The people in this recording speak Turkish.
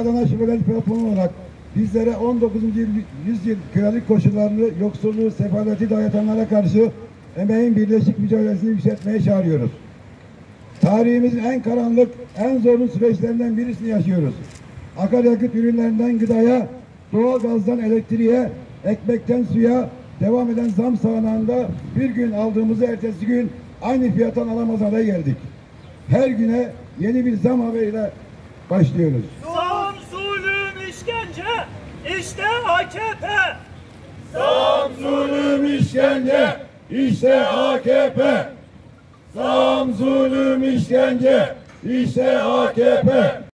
Adana Şubeler Platformu olarak bizlere 19. yüzyıl kölelik koşullarını, yoksulluğu, sefaleti dayatanlara karşı emeğin birleşik mücadelesini yükseltmeye çağırıyoruz. Tarihimizin en karanlık, en zorlu süreçlerinden birisini yaşıyoruz. Akaryakıt ürünlerinden gıdaya, doğal gazdan elektriğe, ekmekten suya devam eden zam sağanağında bir gün aldığımızı ertesi gün aynı fiyattan alamaz hale geldik. Her güne yeni bir zam haberiyle başlıyoruz. Zam, işte AKP. Zulüm işkence, işte AKP. Zam zulüm işkence, işte AKP.